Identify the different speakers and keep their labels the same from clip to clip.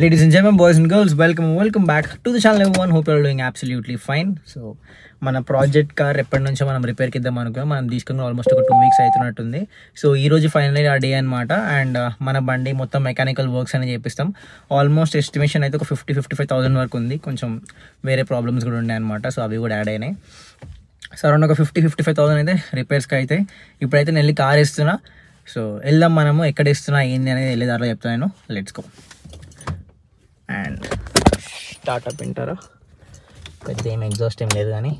Speaker 1: Ladies and gentlemen, boys and girls, welcome welcome back to the channel everyone. Hope you're all doing absolutely fine. So మన project car ఎప్పటి నుంచో మనం రిపేర్కి ఇద్దాం అనుకున్నాం. మనం తీసుకుని ఆల్మోస్ట్ ఒక టూ వీక్స్ అవుతున్నట్టుంది సో ఈ రోజు ఫైనల్లీ ఆ డే అనమాట అండ్ మన బండి మొత్తం మెకానికల్ వర్క్స్ అని చేపిస్తాం ఆల్మోస్ట్ ఎస్టిమేషన్ అయితే ఒక ఫిఫ్టీ ఫిఫ్టీ ఫైవ్ థౌసండ్ వరకు ఉంది. కొంచెం వేరే ప్రాబ్లమ్స్ కూడా ఉన్నాయి అనమాట సో అవి కూడా యాడ్ అయినాయి. సో అరౌండ్ ఒక ఫిఫ్టీ ఫిఫ్టీ ఫైవ్ థౌసండ్ అయితే రిపేర్స్కి అయితే ఇప్పుడైతే నేను వెళ్ళి కార్ ఇస్తున్నా సో వెళ్దాం మనము. ఎక్కడ ఇస్తున్నా ఏంది అనేది వెళ్ళే దారిలో చెప్తాను లెట్స్ గో అండ్ స్టార్ట్అప్ వింటారా? పెద్ద ఏం ఎగ్జాస్ట్ ఏం లేదు కానీ.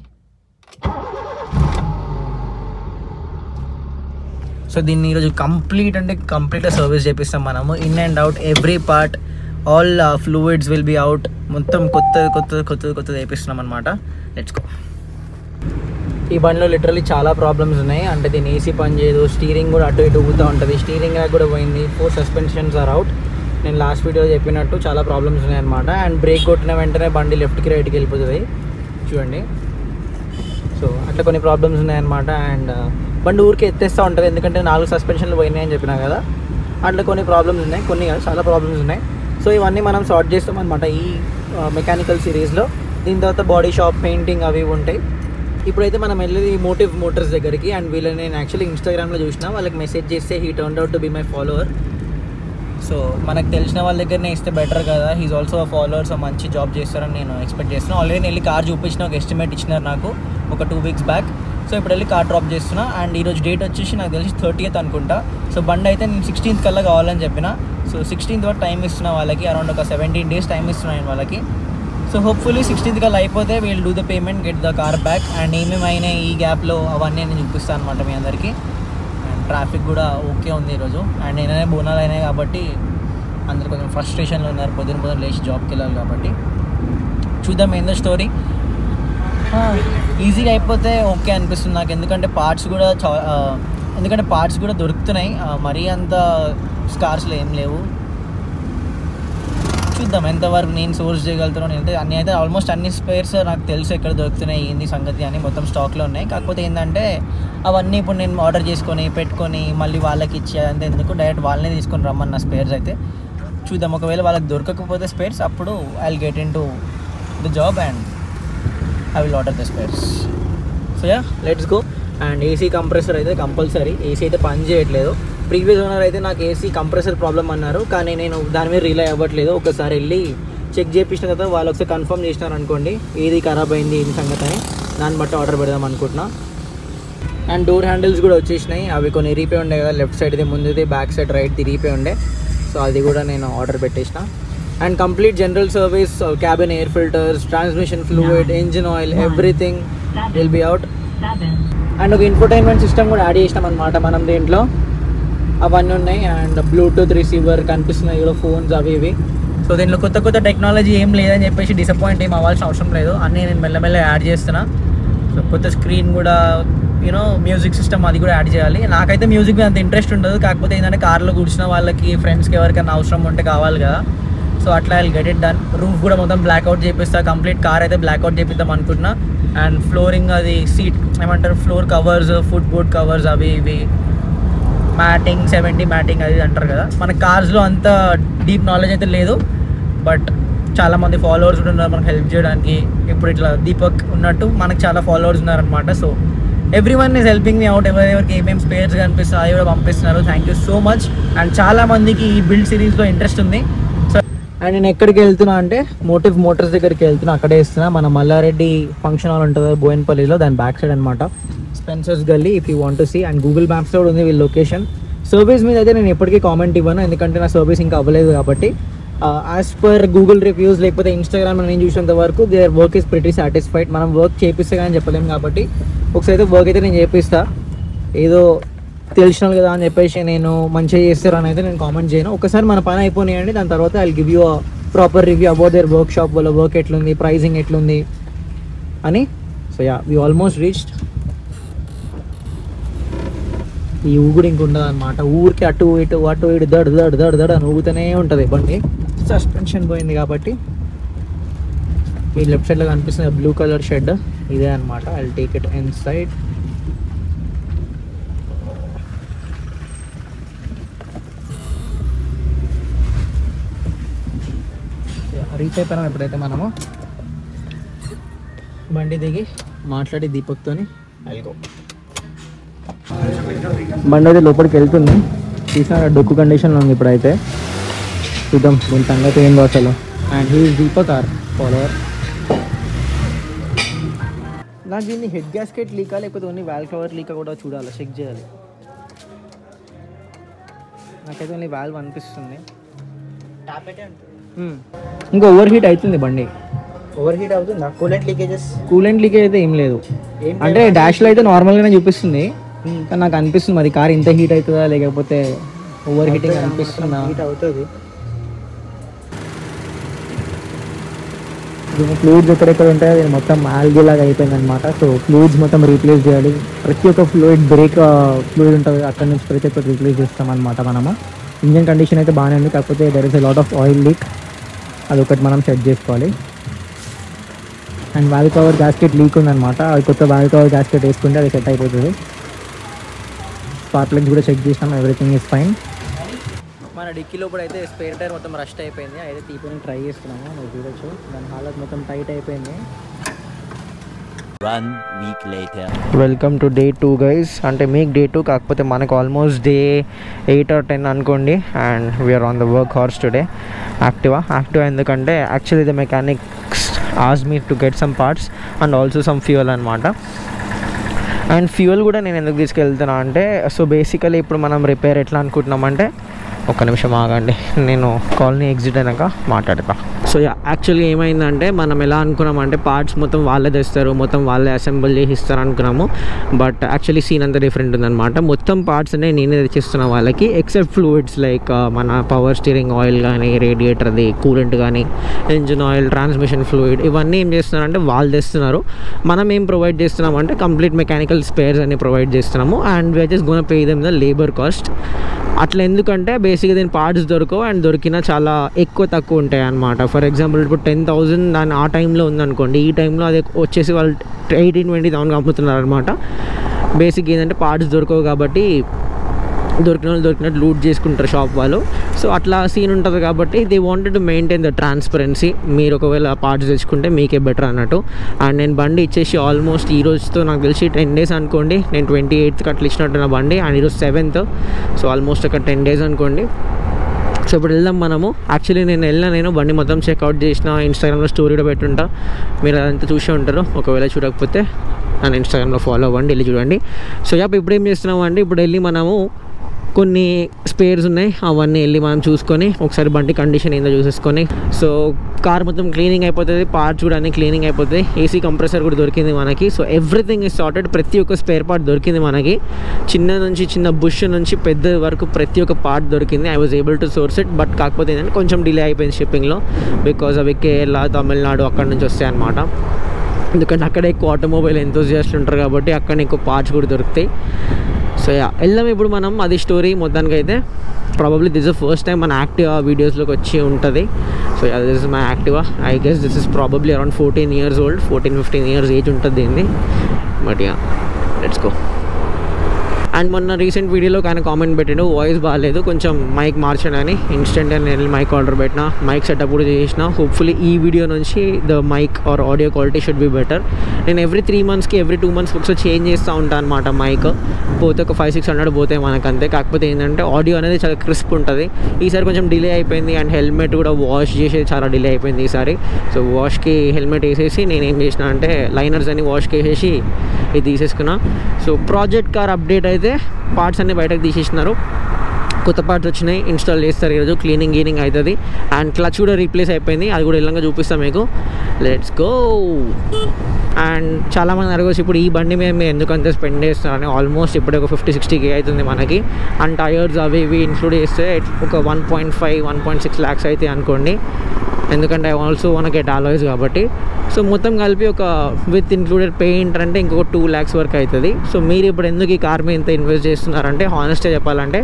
Speaker 1: సో దీన్ని ఈరోజు కంప్లీట్ అంటే కంప్లీట్గా సర్వీస్ చేపిస్తాం మనము. In and out every part all fluids will be out. మొత్తం కొత్త కొత్త కొత్త కొత్తది వేపిస్తున్నాం అనమాట లెట్స్ గో ఈ బండిలో లిటరలీ చాలా ప్రాబ్లమ్స్ ఉన్నాయి. అంటే దీని ఏసీ పని చేయదు స్టీరింగ్ కూడా అటు ఇటు ఊగుతూ ఉంటుంది. స్టీరింగ్ కూడా పోయింది. ఫోర్ సస్పెన్షన్స్ ఆర్ అవుట్ నేను లాస్ట్ వీడియోలో చెప్పినట్టు చాలా ప్రాబ్లమ్స్ ఉన్నాయన్నమాట. అండ్ బ్రేక్ కొట్టిన వెంటనే బండి లెఫ్ట్కి రైట్కి వెళ్ళిపోతుంది. చూడండి. సో అట్లా కొన్ని ప్రాబ్లమ్స్ ఉన్నాయన్నమాట. అండ్ uh, బండి ఊరికి ఎత్తేస్తూ ఉంటుంది. ఎందుకంటే నాలుగు సస్పెన్షన్లు పోయినాయి అని చెప్పినా కదా. అట్లా కొన్ని ప్రాబ్లమ్స్ ఉన్నాయి. కొన్ని కాదు చాలా ప్రాబ్లమ్స్ ఉన్నాయి. సో ఇవన్నీ మనం సార్ట్ చేస్తాం అనమాట ఈ uh, మెకానికల్ సిరీస్లో దీని తర్వాత బాడీ షాప్ పెయింటింగ్ అవి ఉంటాయి. ఇప్పుడైతే మనం వెళ్ళేది మోటివ్ మోటార్స్ దగ్గరికి. అండ్ వీళ్ళని నేను యాక్చువల్లీ ఇన్స్టాగ్రామ్లో చూసిన. వాళ్ళకి మెసేజ్ చేస్తే he turn out to be my follower so మనకు తెలిసిన వాళ్ళ దగ్గరనే ఇస్తే బెటర్ కదా. హీస్ ఆల్సో ఫాలోవర్స్ మంచి జాబ్ చేస్తారని నేను ఎక్స్పెక్ట్ చేస్తున్నాను ఆల్రెడీ నేను వెళ్ళి కార్ చూపించిన ఒక ఎస్టిమేట్ ఇచ్చినారు నాకు ఒక టూ వీక్స్ బ్యాక్ సో ఇప్పుడు వెళ్ళి కార్ డ్రాప్ చేస్తున్నా. అండ్ ఈరోజు డేట్ వచ్చేసి నాకు తెలిసి థర్టీయత్ అనుకుంటా. సో బండి అయితే నేను సిక్స్టీన్త్ కల్లా కావాలని చెప్పిన. సో సిక్స్టీన్త్ వరకు టైం ఇస్తున్నా వాళ్ళకి అరౌండ్ ఒక సెవెంటీన్ డేస్ టైం ఇస్తున్నాను నేను వాళ్ళకి. సో హోప్ఫుల్లీ సిక్స్టీన్త్ కల్లా అయిపోతే we'll do the payment get the car back and ఏమేమి ఈ గ్యాప్లో అవన్నీ నేను చూపిస్తాను అనమాట మీ అందరికీ. ట్రాఫిక్ కూడా ఓకే ఉంది ఈరోజు. అండ్ నేననే బోనాలు అయినాయి కాబట్టి అందరు కొంచెం ఫ్రస్ట్రేషన్లో ఉన్నారు. పొద్దున పొద్దున లేచి జాబ్కి వెళ్ళాలి కాబట్టి. చూద్దాం ఏందో స్టోరీ ఈజీగా అయిపోతే ఓకే అనిపిస్తుంది నాకు. ఎందుకంటే పార్ట్స్ కూడా చా ఎందుకంటే పార్ట్స్ కూడా దొరుకుతున్నాయి. మరీ అంత స్కార్స్లో ఏం లేవు. చూద్దాం ఎంతవరకు నేను సోర్స్ చేయగలుగుతాను అంటే అన్నీ అయితే ఆల్మోస్ట్ అన్ని స్పేర్స్ నాకు తెలుసు ఎక్కడ దొరుకుతున్నాయి ఏంది సంగతి అని మొత్తం స్టాక్లో ఉన్నాయి. కాకపోతే ఏంటంటే అవన్నీ ఇప్పుడు నేను ఆర్డర్ చేసుకొని పెట్టుకొని మళ్ళీ వాళ్ళకి ఇచ్చే అంతే ఎందుకు డైరెక్ట్ వాళ్ళనే తీసుకొని రమ్మన్న స్పేర్స్ అయితే చూద్దాం. ఒకవేళ వాళ్ళకి దొరకకపోతే స్పేర్స్ అప్పుడు I will get into the job and I will order the spares so yeah let's go and AC compressor అయితే కంపల్సరీ ఏసీ అయితే పని చేయట్లేదు. ప్రీవియస్ ఓనర్ అయితే నాకు ఏసీ కంప్రెసర్ ప్రాబ్లం అన్నారు. కానీ నేను దాని మీద రిలై అవ్వట్లేదు. ఒకసారి వెళ్ళి చెక్ చేయించిన తర్వాత వాళ్ళు ఒకసారి కన్ఫర్మ్ చేసినారు అనుకోండి ఏది ఖరాబ్ అయింది ఏది సంగతి అని దాన్ని బట్టి ఆర్డర్ పెడదాం అనుకుంటున్నాను అండ్ డోర్ హ్యాండిల్స్ కూడా వచ్చేసినాయి. అవి కొన్ని రీపే ఉండే కదా లెఫ్ట్ సైడ్ది ముందుది బ్యాక్ సైడ్ రైట్ది రీపే ఉండే. సో అది కూడా నేను ఆర్డర్ పెట్టేసిన. And complete general service cabin air filters transmission fluid engine oil everything will be out and ఒక ఇన్ఫర్టైన్మెంట్ సిస్టమ్ కూడా యాడ్ చేసినాం అనమాట మనం దీంట్లో. అవన్నీ ఉన్నాయి. అండ్ బ్లూటూత్ రిసీవర్ కనిపిస్తున్నాయి కూడా ఫోన్స్ అవి ఇవి. సో దీంట్లో కొత్త కొత్త టెక్నాలజీ ఏం లేదని చెప్పేసి డిసప్పాయింట్ ఏం అవ్వాల్సిన అవసరం లేదు. అన్నీ నేను మెల్లమెల్ల యాడ్ చేస్తున్నా. సో కొత్త స్క్రీన్ కూడా యూనో మ్యూజిక్ సిస్టమ్ అది కూడా యాడ్ చేయాలి. నాకైతే మ్యూజిక్ మీద అంత ఇంట్రెస్ట్ ఉండదు. కాకపోతే ఏంటంటే కార్లో కూర్చున్న వాళ్ళకి ఫ్రెండ్స్కి ఎవరికైనా అవసరం ఉంటే కావాలి కదా. సో అట్లా I get it done roof కూడా మొత్తం బ్లాక్అవుట్ చేపిస్తా. కంప్లీట్ కార్ అయితే బ్లాక్అవుట్ చేపిద్దాం అనుకుంటున్నా. అండ్ ఫ్లోరింగ్ అది సీట్ ఏమంటారు? Floor covers foot board covers అవి ఇవి. మ్యాటింగ్ సెవెంటీ మ్యాటింగ్ అది అంటారు కదా. మన కార్స్లో అంత డీప్ నాలెడ్జ్ అయితే లేదు. బట్ చాలామంది ఫాలోవర్స్ కూడా ఉన్నారు. మనకు హెల్ప్ చేయడానికి. ఇప్పుడు ఇట్లా దీపక్ ఉన్నట్టు మనకు చాలా ఫాలోవర్స్ ఉన్నారనమాట so every one is helping me out ఎవరెవరికి ఏమేమి స్పేర్స్ కనిపిస్తాయి అది కూడా పంపిస్తున్నారు. Thank you so much and చాలా మందికి ఈ బిల్డ్ సిరీస్లో ఇంట్రెస్ట్ ఉంది. సో అండ్ నేను ఎక్కడికి వెళ్తున్నా అంటే మోటివ్ మోటార్స్ దగ్గరికి వెళ్తున్నా. అక్కడే ఇస్తున్నా మన మల్లారెడ్డి ఫంక్షన్ హాల్ ఉంటుంది బోయన్పల్లిలో దాని బ్యాక్ సైడ్ అనమాట స్పెన్సర్స్ గల్లీ if you want to see and Google మ్యాప్స్లో కూడా ఉంది వీళ్ళ లొకేషన్ సర్వీస్ మీద అయితే నేను ఎప్పటికీ కామెంట్ ఇవ్వను. ఎందుకంటే నా సర్వీస్ ఇంకా అవ్వలేదు కాబట్టి. యాజ్ పర్ గూగుల్ రివ్యూస్ లేకపోతే ఇన్స్టాగ్రామ్ నేను చూసినంత వరకు their work is pretty satisfied మనం వర్క్ చేపిస్తే కానీ చెప్పలేము కాబట్టి ఒకసారి అయితే వర్క్ అయితే నేను చేపిస్తా. ఏదో తెలిసిన కదా అని చెప్పేసి నేను మంచిగా చేస్తారు అని అయితే నేను కామెంట్ చేయను. ఒకసారి మన పని అయిపోయినాయండి దాని తర్వాత I give you proper review about their workshop వాళ్ళ వర్క్ ఎట్లుంది ప్రైజింగ్ ఎట్లుంది అని. So yeah we almost reached ఈ ఊగుడు ఇంక అనమాట ఊరికి అటు ఇటు అటు ఇటు దడు దడు దడు దడు అని ఊగుతూనే ఉంటుంది బండి. సస్పెన్షన్ పోయింది కాబట్టి ఈ లెఫ్ట్ సైడ్లో కనిపిస్తుంది బ్లూ కలర్ షెడ్ ఇదే అనమాట I take it inside reach అయిపోయినాం ఎప్పుడైతే మనము. బండి దిగి మాట్లాడి దీపక్తోని వెళ్ళిపో బండి అయితే లోపలికి వెళ్తుంది. తీసిన డొక్కు కండిషన్లో ఉంది ఇప్పుడైతే. చూద్దాం దీని సంగతి ఏందో అసలు and he Deepak our follower నాకు దీన్ని హెడ్ గ్యాస్కెట్ లీకా లేకపోతే ఓన్లీ వాల్ కవర్ లీకా కూడా చూడాలి? చెక్ చేయాలి. నాకైతే ఓన్లీ వాల్వ్ అనిపిస్తుంది. ఇంకా ఓవర్ హీట్ అవుతుంది బండి.
Speaker 2: ఓవర్ హీట్ అవుతుందా? కూలెంట్ లీకేజెస్
Speaker 1: కూలెంట్ లీకేజ్ అయితే ఏం లేదు. అంటే డాష్లో అయితే నార్మల్గానే చూపిస్తుంది. కానీ నాకు అనిపిస్తుంది మరి కార్ ఇంత హీట్ అవుతుందా లేకపోతే ఓవర్ హీటింగ్ అనిపిస్తుందా?
Speaker 2: హీట్ అవుతుంది.
Speaker 1: ఫ్లూయిడ్స్ ఎక్కడెక్కడ ఉంటాయో అది మొత్తం ఆల్గీ లాగా అయిపోయింది అనమాట సో ఫ్లూయిడ్స్ మొత్తం రీప్లేస్ చేయాలి. ప్రతి ఒక్క ఫ్లూయిడ్ బ్రేక్ ఫ్లూయిడ్ ఉంటుంది. అక్కడ నుంచి ప్రతి ఒక్కటి రీప్లేస్ చేస్తాం అనమాట మనము. ఇంజన్ కండిషన్ అయితే బాగానే ఉంది. కాకపోతే there is a lot of oil leak అదొకటి మనం సెట్ చేసుకోవాలి. And valve cover gasket leak ఉందన్నమాట. అది కొత్త వాల్ కవర్ గ్యాస్కెట్ వేసుకుంటే అది సెట్ అయిపోతుంది. స్పార్క్ లైట్స్ కూడా చెక్ చేసినాం. ఎవ్రీథింగ్ ఇస్ ఫైన్ మన డిక్కీ లోపల అయితే స్పేర్ టైర్ మొత్తం రస్ట్ అయిపోయింది. అయితే తీపుని ట్రై చేస్తున్నాము మీరు చూడొచ్చు. దాని హాలత్ మొత్తం టైట్ అయిపోయింది.
Speaker 3: Week later.
Speaker 1: Welcome to day two guys అంటే మీకు డే టూ కాకపోతే మనకు almost day eight or ten అనుకోండి. And we're on the work horse today Activa Activa ఎందుకంటే actually the mechanics ask me to get some parts and also some fuel అనమాట and fuel కూడా నేను ఎందుకు తీసుకెళ్తున్నా అంటే so basically ఇప్పుడు మనం repair ఎట్లా అనుకుంటున్నామంటే ఒక్క నిమిషం ఆగండి. నేను కాలనీ ఎగ్జిట్ అయినాక మాట్లాడతా. సో యాక్చువల్గా ఏమైందంటే మనం ఎలా అనుకున్నాం అంటే పార్ట్స్ మొత్తం వాళ్ళే తెస్తారు మొత్తం వాళ్ళే అసెంబుల్ చేసి ఇస్తారు అనుకున్నాము. బట్ యాక్చువల్లీ సీన్ అంతా డిఫరెంట్ ఉందన్నమాట. మొత్తం పార్ట్స్ అనేవి నేనే తెచ్చిస్తున్నా వాళ్ళకి ఎక్సెప్ట్ ఫ్లూయిడ్స్ లైక్ మన పవర్ స్టీరింగ్ ఆయిల్ కానీ రేడియేటర్ది కూలెంట్ కానీ ఇంజిన్ ఆయిల్ ట్రాన్స్మిషన్ ఫ్లూయిడ్ ఇవన్నీ ఏం చేస్తున్నారంటే వాళ్ళు తెస్తున్నారు. మనం ఏం ప్రొవైడ్ చేస్తున్నాం అంటే కంప్లీట్ మెకానికల్ స్పేర్స్ అన్ని ప్రొవైడ్ చేస్తున్నాము. And we're just gonna pay them the labour cost అట్లా ఎందుకంటే బేసిక్గా దీని పార్ట్స్ దొరకవు అండ్ దొరికినా చాలా ఎక్కువ తక్కువ ఉంటాయి అనమాట ఫర్ ఎగ్జాంపుల్ ఇప్పుడు టెన్ థౌజండ్ దాని ఆ టైంలో ఉందనుకోండి ఈ టైంలో అది వచ్చేసి వాళ్ళు ఎయిటీన్ ట్వంటీ థౌసండ్ అమ్ముతున్నారు అనమాట బేసిక్ ఏంటంటే పార్ట్స్ దొరకవు కాబట్టి దొరికిన వాళ్ళు దొరికినట్టు లూట్ చేసుకుంటారు షాప్ వాళ్ళు. సో అట్లా సీన్ ఉంటుంది కాబట్టి they wanted to maintain the transparency మీరు ఒకవేళ పార్ట్స్ తెచ్చుకుంటే మీకే బెటర్ అన్నట్టు. అండ్ నేను బండి ఇచ్చేసి ఆల్మోస్ట్ ఈ రోజుతో నాకు తెలిసి టెన్ డేస్ అనుకోండి. నేను ట్వంటీ ఎయిత్కి అట్లా ఇచ్చినట్టు నా బండి అండ్ ఈరోజు సెవెంత్ సో ఆల్మోస్ట్ ఒక టెన్ డేస్ అనుకోండి. సో ఇప్పుడు వెళ్దాం మనము. యాక్చువల్లీ నేను వెళ్ళిన నేను బండి మొత్తం చెక్అవుట్ చేసిన ఇన్స్టాగ్రామ్లో స్టోరీ కూడా పెట్టుంటా. మీరు అదంతా చూసే ఉంటారు. ఒకవేళ చూడకపోతే నన్ను ఇన్స్టాగ్రామ్లో ఫాలో అవ్వండి వెళ్ళి చూడండి. సో యాప్ ఇప్పుడు ఏం చేస్తున్నాము అండి ఇప్పుడు వెళ్ళి మనము కొన్ని స్పేర్స్ ఉన్నాయి. అవన్నీ వెళ్ళి మనం చూసుకొని ఒకసారి బండి కండిషన్ ఏందో చూసేసుకొని. సో కార్ మొత్తం క్లీనింగ్ అయిపోతుంది పార్ట్స్ కూడా అన్ని క్లీనింగ్ అయిపోతుంది. ఏసీ కంప్రెసర్ కూడా దొరికింది మనకి. సో ఎవ్రీథింగ్ ఇస్ సార్టెడ్ ప్రతి ఒక్క స్పేర్ పార్ట్ దొరికింది మనకి. చిన్న నుంచి చిన్న బుష్ నుంచి పెద్ద వరకు ప్రతి ఒక్క పార్ట్ దొరికింది. I was able to source it but కాకపోతే ఏంటంటే కొంచెం డిలే అయిపోయింది షిప్పింగ్లో బికాజ్ అవి కేరళ తమిళనాడు అక్కడ నుంచి వస్తాయి అన్నమాట ఎందుకంటే అక్కడ ఎక్కువ ఆటోమొబైల్ ఎంతోజియాస్ట్లు ఉంటారు కాబట్టి అక్కడ ఎక్కువ పార్ట్స్ కూడా దొరుకుతాయి. సో యా వెళ్దాం ఇప్పుడు మనం. అది స్టోరీ మొత్తానికి అయితే ప్రాబబ్లీ దిస్ ఫస్ట్ టైం మన యాక్టివా వీడియోస్లోకి వచ్చి ఉంటుంది. So this is my Activa I guess this is probably around fourteen years old fourteen fifteen years age ఉంటుంది దీన్ని. But yeah let's go and మొన్న రీసెంట్ వీడియోలో కానీ కామెంట్ పెట్టాడు వాయిస్ బాగాలేదు కొంచెం మైక్ మార్చాను అని. ఇన్స్టెంట్ నేను వెళ్ళి మైక్ ఆర్డర్ పెట్టిన మైక్ సెటప్ కూడా చేసిన. హోప్ఫుల్లీ ఈ వీడియో నుంచి the mic or audio quality should be better నేను ఎవ్రీ త్రీ మంత్స్కి ఎవ్రీ టూ మంత్స్కి ఒకసారి చేంజ్ చేస్తూ ఉంటాను అనమాట మైక్ పోతే ఒక ఫైవ్ సిక్స్ హండ్రెడ్ పోతే మనకు అంతే కాకపోతే ఏంటంటే ఆడియో అనేది చాలా క్రిస్ప్ ఉంటుంది. ఈసారి కొంచెం డిలే అయిపోయింది అండ్ హెల్మెట్ కూడా వాష్ చేసేది చాలా డిలే అయిపోయింది ఈసారి. సో వాష్కి హెల్మెట్ వేసేసి నేను ఏం చేసిన అంటే లైనర్స్ అని వాష్కి వేసేసి ఇది తీసేసుకున్నా. సో ప్రాజెక్ట్ కార్ అప్డేట్ అయితే పార్ట్స్ అన్ని బయటకు తీసేసినారు. కొత్త పార్ట్స్ వచ్చినాయి ఇన్స్టాల్ చేస్తారు ఈరోజు క్లీనింగ్ గీనింగ్ అవుతుంది అండ్ క్లచ్ కూడా రీప్లేస్ అయిపోయింది అది కూడా ఇల్లంగా చూపిస్తాం మీకు. లెట్స్ గో అండ్ చాలామంది అడగవచ్చు ఇప్పుడు ఈ బండి మీద మేము ఎందుకు స్పెండ్ చేస్తున్నారని ఆల్మోస్ట్ ఇప్పుడు ఒక ఫిఫ్టీ సిక్స్టీ కే అవుతుంది మనకి. అండ్ టైర్స్ అవి ఇవి ఇంక్లూడ్ చేస్తే ఒక one point five one point six lakhs అయితే అనుకోండి. ఎందుకంటే I also want get alloys కాబట్టి. సో మొత్తం కలిపి ఒక విత్ ఇన్క్లూడెడ్ పెయింట్ అంటే ఇంకొక టూ ల్యాక్స్ వరకు అవుతుంది సో మీరు ఇప్పుడు ఎందుకు ఈ కార్ మీద ఇంత ఇన్వెస్ట్ చేస్తున్నారంటే హానెస్ట్గా చెప్పాలంటే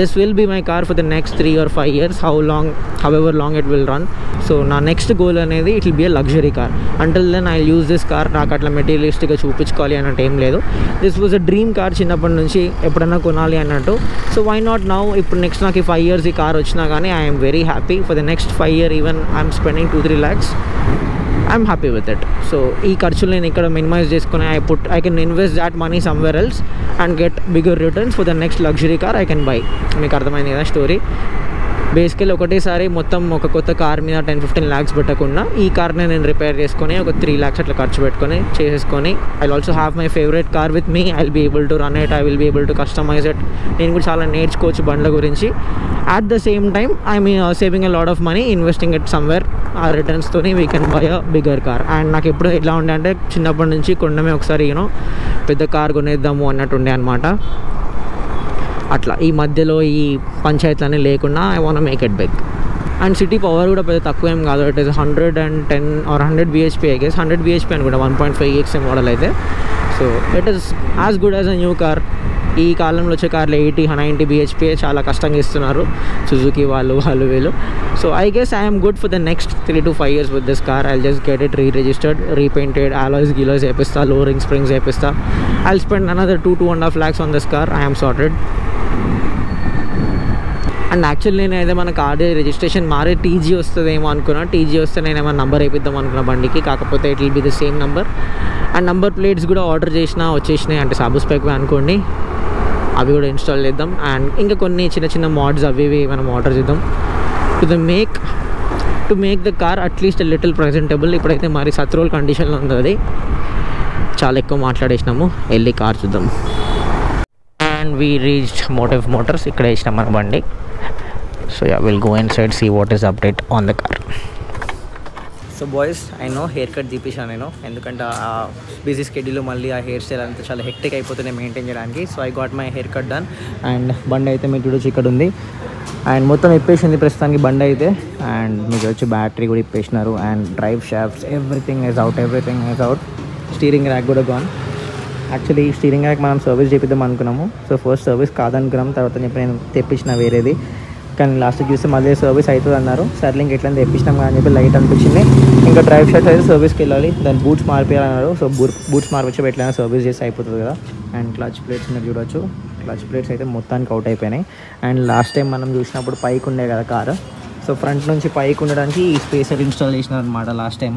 Speaker 1: this will be my car for the next three or five years how long however long it will run so నా నెక్స్ట్ గోల్ అనేది it will be a luxury car until then I use this car నాకు అట్లా మెటీరియలిస్ట్గా చూపించుకోవాలి అన్నట్టు ఏం లేదు. This was a dream car చిన్నప్పటి నుంచి ఎప్పుడన్నా కొనాలి అన్నట్టు. సో వై నాట్ నౌ ఇప్పుడు నెక్స్ట్ నాకు ఈ ఫైవ్ ఇయర్స్ ఈ కార్ వచ్చినా కానీ I'm very happy for the next five year even I'm spending two three lakhs I'm happy with it so ఈ ఖర్చులు నేను ఇక్కడ మినిమైజ్ చేసుకుని I put I can invest that money somewhere else and get bigger returns for the next luxury car I can buy మీకు అర్థమైంది కదా story బేసికల్ ఒకటేసారి మొత్తం ఒక కొత్త కార్ మీద టెన్ ఫిఫ్టీన్ ల్యాక్స్ పెట్టకుండా ఈ కార్ని నేను రిపేర్ చేసుకొని ఒక త్రీ ల్యాక్స్ అట్లా ఖర్చు పెట్టుకొని చేసేసుకొని I also have my favourite car with me I will be able to run it I will be able to customize it నేను కూడా చాలా నేర్చుకోవచ్చు బండ్ల గురించి. At the same time I me saving a lot of money investing it somewhere ah రిటర్న్స్తోని we can buy a bigger car and నాకు ఎప్పుడు ఎట్లా ఉండే అంటే చిన్నప్పటి నుంచి కొండమే ఒకసారి యూనో పెద్ద కార్ కొనేద్దాము అన్నట్టు ఉండే అనమాట అట్లా. ఈ మధ్యలో ఈ పంచాయతీలన్నీ లేకుండా I want make it big and city power కూడా పెద్ద తక్కువ ఏం కాదు. It is hundred and ten or hundred BHP I guess hundred BHP అనుకుంటా one point five X model అయితే. So it is as good as a new car ఈ కాలంలో వచ్చే కార్లు ఎయిటీ నైంటీ బిహెచ్పి చాలా కష్టంగా ఇస్తున్నారు. సుజుకి వాళ్ళు వాళ్ళు వీళ్ళు. So I guess I'm good for the next three to five years with this car I just get it re registered repainted alloys గిలాయ్స్ వేపిస్తా lowering springs వేపిస్తా. I spend another two two and half lakhs on this car I'm sorted and actually అయితే మన car registration మారే TG వస్తుందేమో అనుకున్నా. TG వస్తే నేను ఏమైనా number వేపిద్దాం అనుకున్న బండికి. కాకపోతే it will be the same number and number plates కూడా ఆర్డర్ చేసినా వచ్చేసినాయి. అంటే సాబు స్పెక్ అనుకోండి. అవి కూడా ఇన్స్టాల్ చేద్దాం. అండ్ ఇంకా కొన్ని చిన్న చిన్న మోడ్స్ అవి ఇవి మనం ఆర్డర్ చేద్దాం. To the make to make the car at least little presentable ఇప్పుడైతే మరి సత్రోల్ కండిషన్లో ఉంది అది చాలా ఎక్కువ మాట్లాడేసినాము. వెళ్ళి కార్ చూద్దాం. And we reach motive motors ఇక్కడ వేసినాం మన బండి. So ya will go inside see what is update on the car so boys I know haircut తీపించాను నేను ఎందుకంటే ఆ బిజీ స్కెడ్యూల్ మళ్ళీ ఆ హెయిర్ స్టైల్ అంతా చాలా హెక్టిక్ అయిపోతుంది మెయింటైన్ చేయడానికి. So I got my haircut done and బండి అయితే మీరు చూడొచ్చు ఇక్కడ ఉంది. అండ్ మొత్తం ఇప్పేసింది ప్రస్తుతానికి బండి అయితే. అండ్ మీకు వచ్చి బ్యాటరీ కూడా ఇప్పేసినారు. And drive shafts everything is out everything is out steering rack కూడా గాన్ యాక్చువల్లీ స్టీరింగ్ ర్యాక్ మనం సర్వీస్ చేపిద్దాం అనుకున్నాము. సో ఫస్ట్ సర్వీస్ కాదనుకున్నాం తర్వాత చెప్పి నేను తెప్పించిన వేరేది. కానీ లాస్ట్ చూస్తే మళ్ళీ సర్వీస్ అవుతుంది అన్నారు. సర్లే ఇంక ఎట్లా తెప్పించినాం కానీ చెప్పి లైట్ అనిపించింది. ఇంకా డ్రైవ్ షాట్ అయితే సర్వీస్కి వెళ్ళాలి. దాని బూట్స్ మార్పియాలన్నారు. సో బూట్ బూట్స్ మార్పించి ఎట్లయినా సర్వీస్ చేసి అయిపోతుంది కదా. అండ్ క్లచ్ ప్లేట్స్ మీరు చూడొచ్చు. క్లచ్ ప్లేట్స్ అయితే మొత్తానికి అవుట్ అయిపోయినాయి. అండ్ లాస్ట్ టైం మనం చూసినప్పుడు పైకి ఉండే కదా కారు సో ఫ్రంట్ నుంచి పైకి ఉండడానికి ఈ స్పేసర్ ఇన్స్టాల్ చేసినారనమాట లాస్ట్ టైం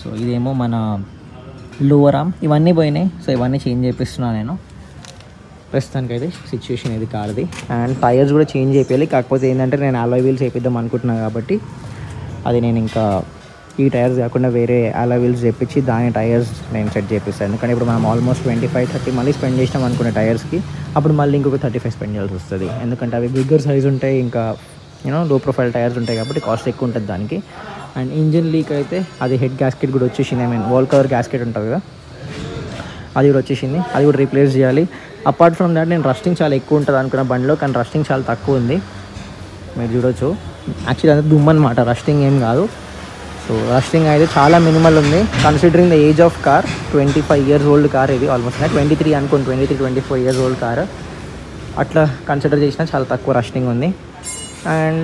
Speaker 1: సో ఇదేమో మన లోవర్ ఆమ్ ఇవన్నీ పోయినాయి. సో ఇవన్నీ చేంజ్ చేపిస్తున్నాను నేను. ప్రస్తుతానికి అయితే సిచ్యువేషన్ ఇది కార్ది అండ్ టైర్స్ కూడా చేంజ్ చేయాలి కాకపోతే ఏంటంటే నేను అలాయ్ వీల్స్ వేపిద్దాం అనుకుంటున్నాను కాబట్టి అది నేను ఇంకా ఈ టైర్స్ కాకుండా వేరే అలా వీల్స్ చేపించి దాని టైర్స్ నేను సెట్ చేపిస్తాను. ఎందుకంటే ఇప్పుడు మనం ఆల్మోస్ట్ ట్వంటీ ఫైవ్ థర్టీ మళ్ళీ స్పెండ్ చేసినాం అనుకునే టైర్స్కి అప్పుడు మళ్ళీ ఇంకొక థర్టీ ఫైవ్ స్పెండ్ చేయాల్సి వస్తుంది. ఎందుకంటే అవి బిగ్గర్ సైజ్ ఉంటాయి ఇంకా యూనో లో ప్రొఫైల్ టైర్స్ ఉంటాయి కాబట్టి కాస్ట్ ఎక్కువ ఉంటుంది దానికి. అండ్ ఇంజిన్ లీక్ అయితే అది హెడ్ గ్యాస్కెట్ కూడా వచ్చేసింది. I mean valve cover gasket ఉంటుంది కదా అది కూడా వచ్చేసింది. అది కూడా రీప్లేస్ చేయాలి. అపార్ట్ ఫ్రమ్ దాట్ నేను రస్టింగ్ చాలా ఎక్కువ ఉంటుంది అనుకున్న బండిలో కానీ రస్టింగ్ చాలా తక్కువ ఉంది. మీరు చూడొచ్చు. యాక్చువల్లీ అది దుమ్ము అనమాట రస్టింగ్ ఏం కాదు. సో రస్టింగ్ అయితే చాలా మినిమల్ ఉంది. Considering the age of car twenty five years old car ఇది ఆల్మోస్ట్ ట్వంటీ త్రీ అనుకోండి twenty three twenty four years old car అట్లా కన్సిడర్ చేసినా చాలా తక్కువ రస్టింగ్ ఉంది. అండ్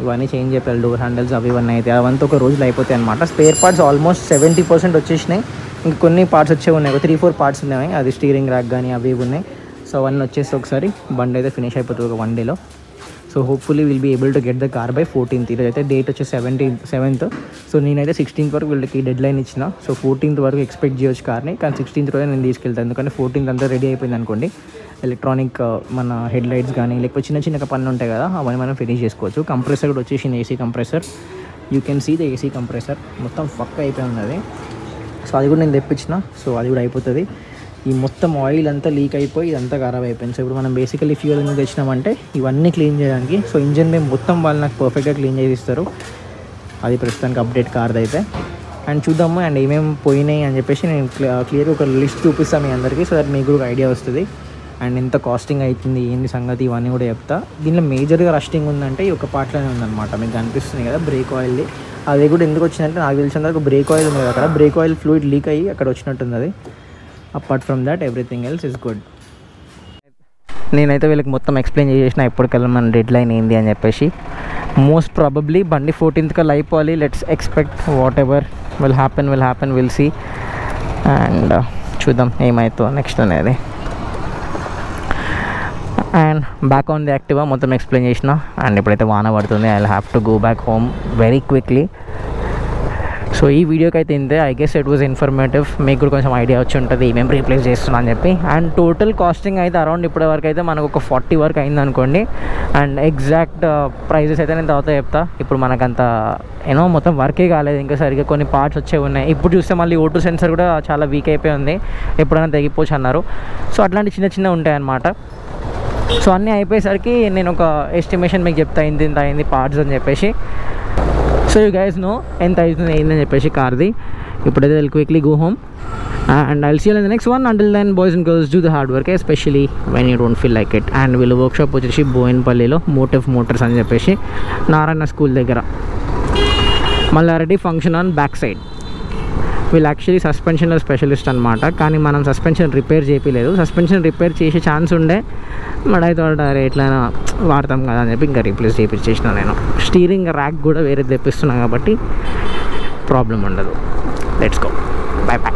Speaker 1: ఇవన్నీ చేంజ్ చెప్పాలి డోర్ హ్యాండిల్స్ అవి ఇవన్నీ అయితే. అవంతా ఒక రోజులు అయిపోతాయి అనమాట spare parts almost seventy percent వచ్చేసినాయి. ఇంకా కొన్ని పార్ట్స్ వచ్చే ఉన్నాయి. ఒక త్రీ ఫోర్ పార్ట్స్ ఉన్నాయి. అది స్టీరింగ్ ర్యాక్ కానీ అవి ఇవి ఉన్నాయి. సో అవన్నీ వచ్చేసి ఒకసారి బండి అయితే ఫినిష్ అయిపోతుంది ఒక వన్ డేలో so hopefully will be able to get the car by fourteenth ఈరోజు అయితే డేట్ వచ్చి సెవెంటీన్త్ సెవెంత్ సో నేనైతే సిక్స్టీన్త్ వరకు వీళ్ళకి డెడ్ లైన్ ఇచ్చిన. సో ఫోర్టీన్త్ వరకు ఎక్స్పెక్ట్ చేయొచ్చు కార్ని కానీ సిక్స్టీన్త్ రోజు నేను తీసుకెళ్తాను. ఎందుకంటే ఫోర్టీన్త్ అంతా రెడీ అయిపోయింది అనుకోండి. ఎలక్ట్రానిక్ uh, మన హెడ్ లైట్స్ కానీ లేకపోతే చిన్న చిన్న పనులు ఉంటాయి కదా అవన్నీ మనం ఫినిష్ చేసుకోవచ్చు. కంప్రెసర్ కూడా వచ్చేసింది AC compressor you can see the AC compressor మొత్తం ఫక్క అయిపోయి ఉన్నది. సో అది కూడా నేను తెప్పించిన. సో అది కూడా అయిపోతుంది. ఈ మొత్తం ఆయిల్ అంతా లీక్ అయిపోయి ఇదంతా ఖరాబ్ అయిపోయింది. సో ఇప్పుడు మనం బేసికలీ ఫ్యూల్ ఎందుకు తెచ్చినామంటే ఇవన్నీ క్లీన్ చేయడానికి. సో ఇంజన్ మేము మొత్తం వాళ్ళు నాకు పర్ఫెక్ట్గా క్లీన్ చేసి ఇస్తారు అది ప్రస్తుతానికి అప్డేట్ కార్ది అయితే. అండ్ చూద్దాము అండ్ ఏమేమి పోయినాయి అని చెప్పేసి నేను క్లియర్గా uh, ఒక లిస్ట్ చూపిస్తాను మీ అందరికీ. సో దట్ మీకు కూడా ఐడియా వస్తుంది. అండ్ ఎంత కాస్టింగ్ అవుతుంది ఏంటి సంగతి ఇవన్నీ కూడా చెప్తా. దీనిలో మేజర్గా రస్టింగ్ ఉందంటే ఈ ఒక పార్ట్లోనే ఉందన్నమాట. మీకు కనిపిస్తుంది కదా బ్రేక్ ఆయిల్ది అది కూడా ఎందుకు వచ్చిందంటే నాకు తెలిసిన వరకు బ్రేక్ ఆయిల్ ఉంది అక్కడ. బ్రేక్ ఆయిల్ ఫ్లూయిడ్ లీక్ అయ్యి అక్కడ వచ్చినట్టుంది అది. Apart from that everything else is good నేనైతే వీళ్ళకి మొత్తం ఎక్స్ప్లెయిన్ చేసేసిన ఎప్పటికల్లా మన డెడ్ లైన్ ఏంది అని చెప్పేసి. మోస్ట్ ప్రాబబ్లీ బండి ఫోర్టీన్త్ కల్లా అయిపోవాలి. Let's expect whatever will happen will happen will see and చూద్దాం ఏమవుతుందో నెక్స్ట్ అనేది. And back on the Activa మొత్తం ఎక్స్ప్లెయిన్ చేసిన. అండ్ ఇప్పుడైతే వాన పడుతుంది. I have to go back home very quickly so ఈ వీడియోకి అయితే ఇంతే. I guess it was informative మీకు కూడా కొంచెం ఐడియా వచ్చి ఉంటుంది. ఏమేమి రీప్లేస్ చేస్తున్నా అని చెప్పి. అండ్ టోటల్ కాస్టింగ్ అయితే అరౌండ్ ఇప్పటి వరకు అయితే మనకు ఒక ఫార్టీ వరకు అయింది అనుకోండి. అండ్ ఎగ్జాక్ట్ ప్రైజెస్ అయితే నేను తర్వాత చెప్తా. ఇప్పుడు మనకంత ఏమో మొత్తం వర్కే కాలేదు. ఇంకా సరిగ్గా కొన్ని పార్ట్స్ వచ్చే ఉన్నాయి. ఇప్పుడు చూస్తే మళ్ళీ ఓటు సెన్సర్ కూడా చాలా వీక్ అయిపోయి ఉంది. ఎప్పుడైనా తెగిపోవచ్చు అన్నారు. సో అట్లాంటి చిన్న చిన్న ఉంటాయన్నమాట. సో అన్నీ అయిపోయేసరికి నేను ఒక ఎస్టిమేషన్ మీకు చెప్తా ఇంత ఇంత అయింది పార్ట్స్ అని చెప్పేసి. సో యూ గైస్ నో ఎంత అవుతుంది ఏందని చెప్పేసి కార్ది. ఇప్పుడైతే వెళ్ళి quickly go home and I'll see in the next one until then boys and girls do the hard work especially when you don't feel like it and వీళ్ళు workshop వచ్చేసి బోయిన్పల్లిలో మోటివ్ మోటార్స్ అని చెప్పేసి నారాయణ స్కూల్ దగ్గర. Mallareddy function on back side వీళ్ళు actually సస్పెన్షన్లో specialist అనమాట కానీ మనం సస్పెన్షన్ రిపేర్ చేయలేదు సస్పెన్షన్ రిపేర్ చేసే ఛాన్స్ ఉండే. బట్ తోట అరే ఎట్లయినా వాడతాం కదా అని చెప్పి ఇంకా రీప్లేస్ చేయించేసిన నేను. స్టీరింగ్ ర్యాక్ కూడా వేరే తెప్పిస్తున్నాను కాబట్టి ప్రాబ్లం ఉండదు. Let's go. Bye bye